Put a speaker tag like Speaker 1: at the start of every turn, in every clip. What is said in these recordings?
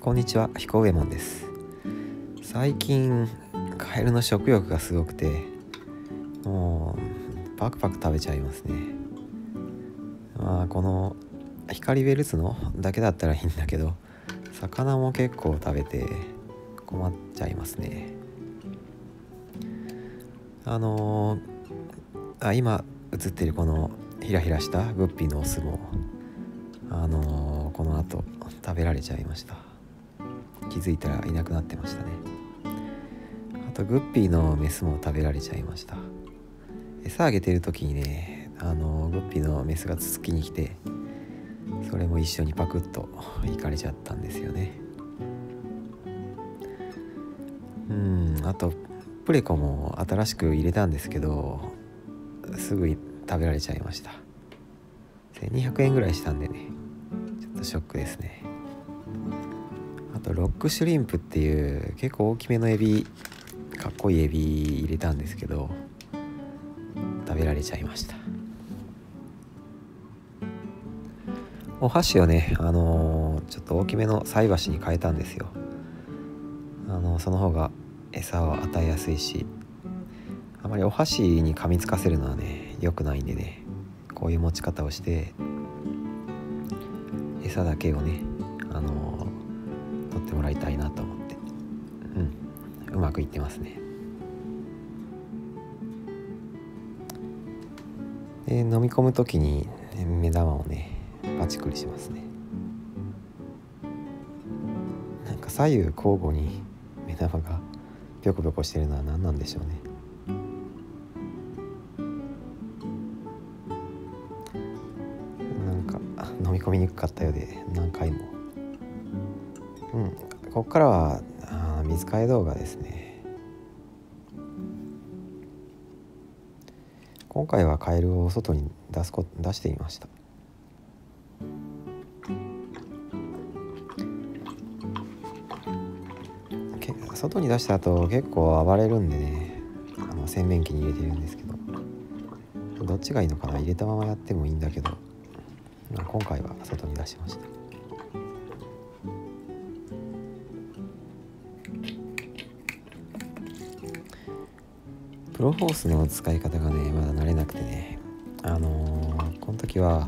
Speaker 1: こんにちは彦右衛門です。最近カエルの食欲がすごくてもうパクパク食べちゃいますね。まあこの光ベルツのだけだったらいいんだけど魚も結構食べて困っちゃいますね。あのー、あ今映ってるこのヒラヒラしたグッピーのオスもあのー、この後食べられちゃいました。気づいたらいなくなってましたね。あとグッピーのメスも食べられちゃいました。餌あげてる時にねあの、グッピーのメスがつつきに来てそれも一緒にパクッといかれちゃったんですよね。うんあとプレコも新しく入れたんですけどすぐ食べられちゃいました。1200円ぐらいしたんでねちょっとショックですね。とロックシュリンプっていう結構大きめのエビかっこいいエビ入れたんですけど食べられちゃいました。お箸をねあのー、ちょっと大きめの菜箸に変えたんですよ。あのー、その方が餌を与えやすいしあまりお箸に噛みつかせるのはね良くないんでねこういう持ち方をして餌だけをねあの、ってもらいたいなと思って。うん。うまくいってますね。で飲み込む時に目玉をねパチクリしますね。なんか左右交互に目玉がぴょこぴょこしてるのは何なんでしょうね。なんか飲み込みにくかったようで何回もうん。ここからはあ水替え動画ですね。今回はカエルを外に出すこ出してみました。外に出した後結構暴れるんでね。あの洗面器に入れてるんですけど。どっちがいいのかな？入れたままやってもいいんだけど、まあ、今回は外に出しました。プロフォースの使い方がねまだ慣れなくてね。あのー、この時は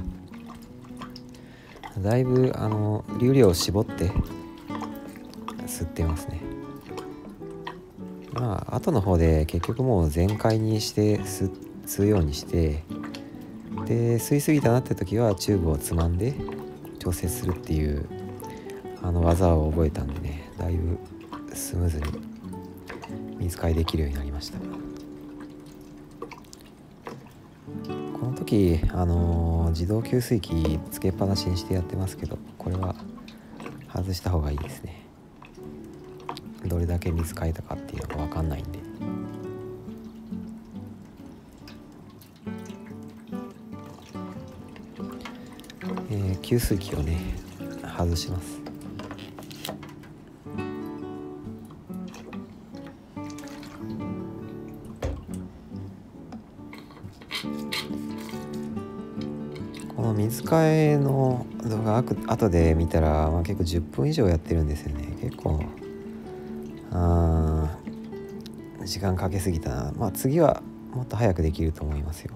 Speaker 1: だいぶあの流量を絞って吸ってますね。まあ後の方で結局もう全開にして吸うようにしてで吸いすぎたなって時はチューブをつまんで調節するっていうあの技を覚えたんでねだいぶスムーズに水替えできるようになりました。時あのー、自動給水器つけっぱなしにしてやってますけどこれは外した方がいいですね。どれだけ水変えたかっていうのが分かんないんで。えー、給水器をね外します。替えの動画後で見たら、まあ、結構10分以上やってるんですよね。結構あ時間かけすぎたな。まあ次はもっと早くできると思いますよ。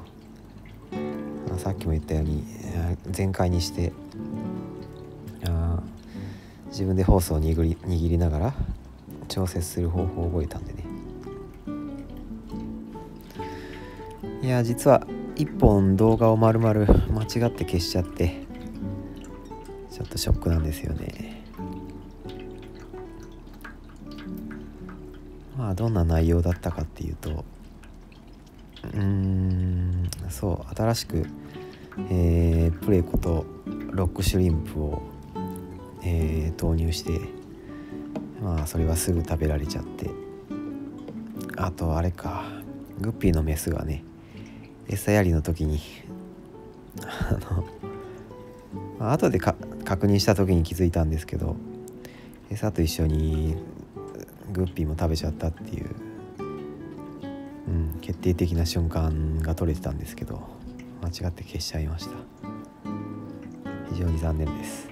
Speaker 1: あさっきも言ったように全開にしてあ自分でホースを握り握りながら調節する方法を覚えたんでね。いや実は1本動画を丸々間違って消しちゃってちょっとショックなんですよね。まあどんな内容だったかっていうとうんそう新しく、えー、プレコとロックシュリンプを、えー、投入してまあそれはすぐ食べられちゃって。あとあれかグッピーのメスがね餌やりの時にあの、後で確認した時に気づいたんですけど餌と一緒にグッピーも食べちゃったっていう、うん、決定的な瞬間が取れてたんですけど間違って消しちゃいました。非常に残念です。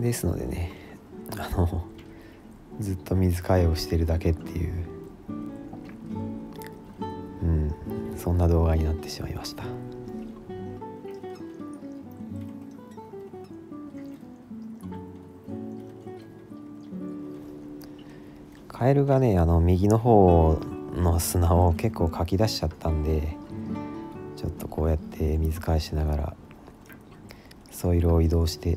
Speaker 1: ですのでねあのずっと水替えをしてるだけっていうそんな動画になってしまいました。カエルがねあの右の方の砂を結構かき出しちゃったんでちょっとこうやって水返しながらソイルを移動して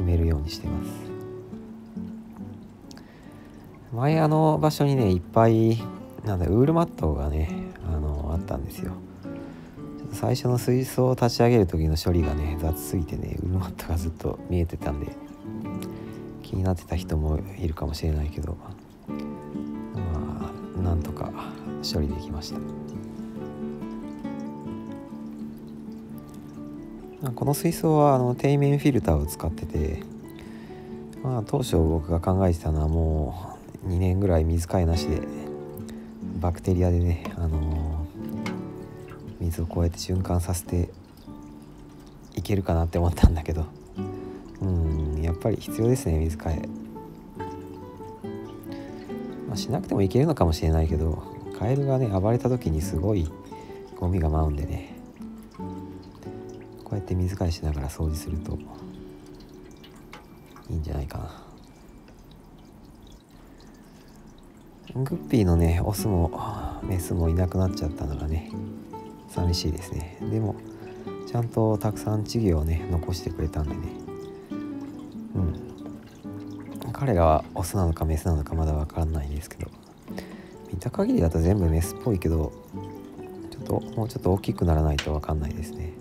Speaker 1: 埋めるようにしてます。前あの場所にねいっぱいなんだウールマットがねあのあったんですよ。最初の水槽を立ち上げる時の処理がね雑すぎてねウールマットがずっと見えてたんで気になってた人もいるかもしれないけどまあなんとか処理できました。この水槽はあの底面フィルターを使ってて、まあ、当初僕が考えてたのはもう2年ぐらい水替えなしでバクテリアでね、あのー、水をこうやって循環させていけるかなって思ったんだけど。うんやっぱり必要ですね水替え、まあ、しなくてもいけるのかもしれないけどカエルがね暴れた時にすごいゴミが舞うんでね。こうやって水替えしながら掃除するといいんじゃないかな。グッピーのねオスもメスもいなくなっちゃったのがね寂しいですね。でもちゃんとたくさん稚魚をね残してくれたんでね。うん。彼らはオスなのかメスなのかまだ分かんないですけど。見た限りだと全部メスっぽいけどちょっともうちょっと大きくならないと分かんないですね。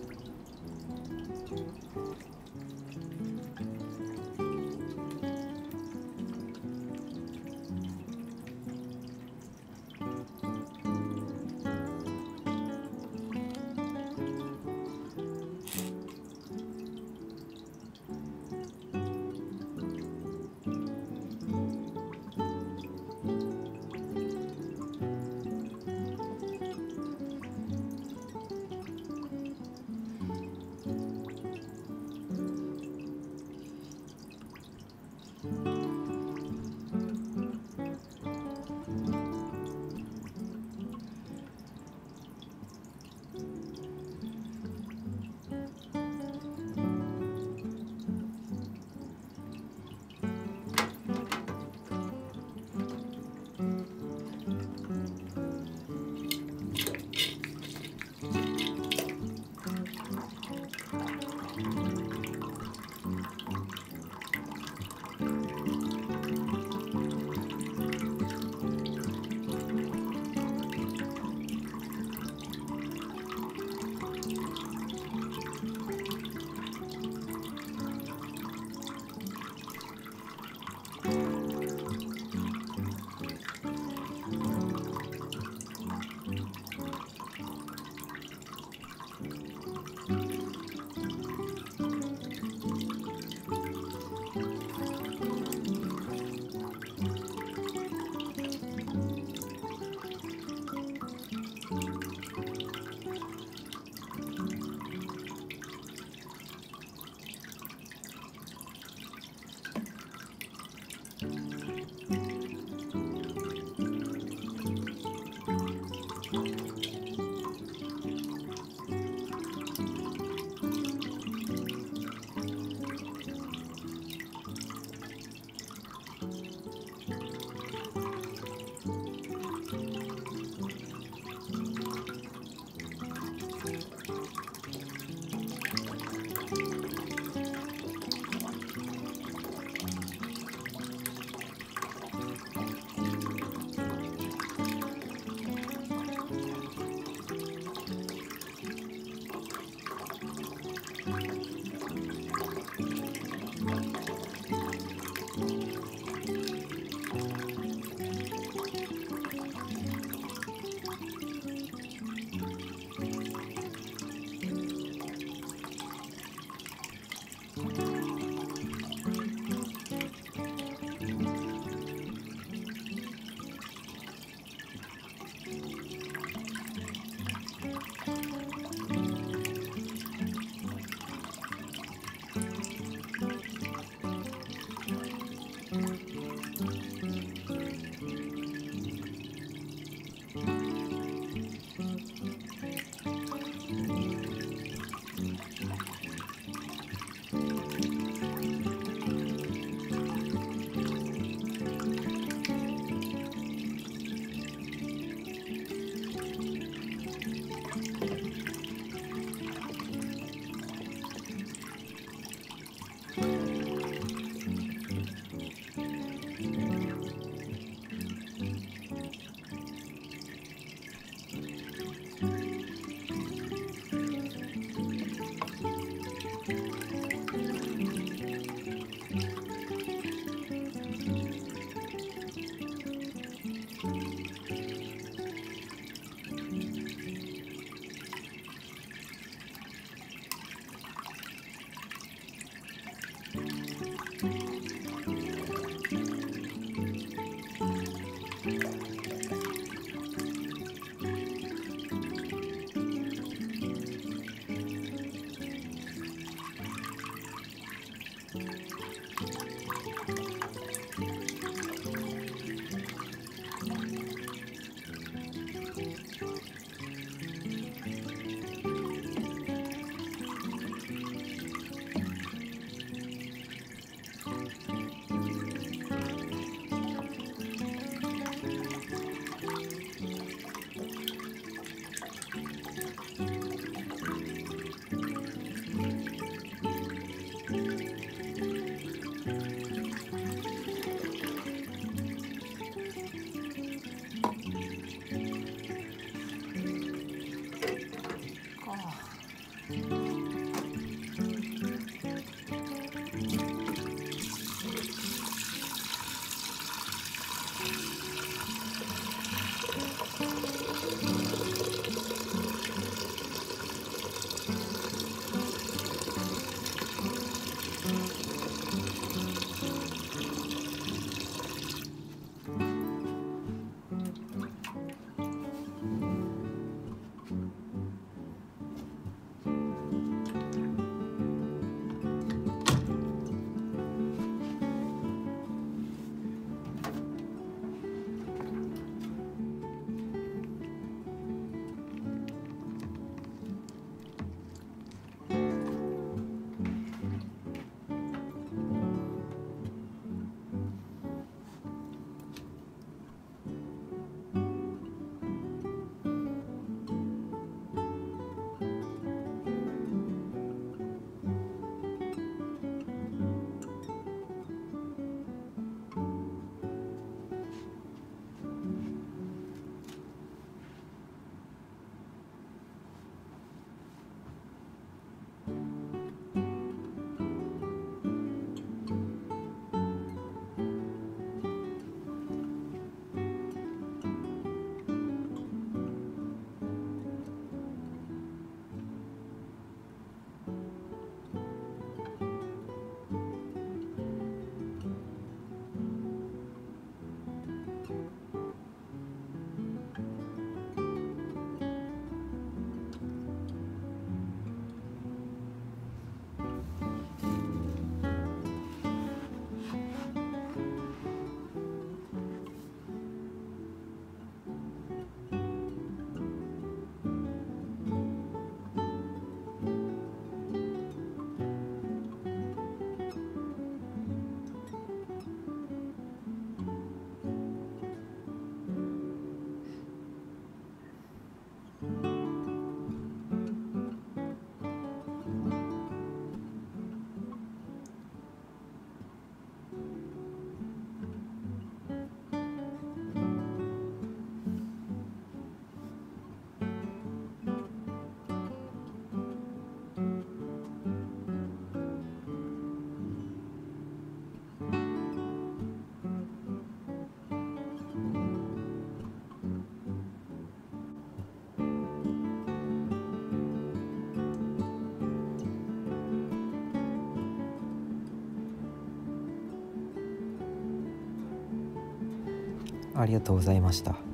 Speaker 1: ありがとうございました。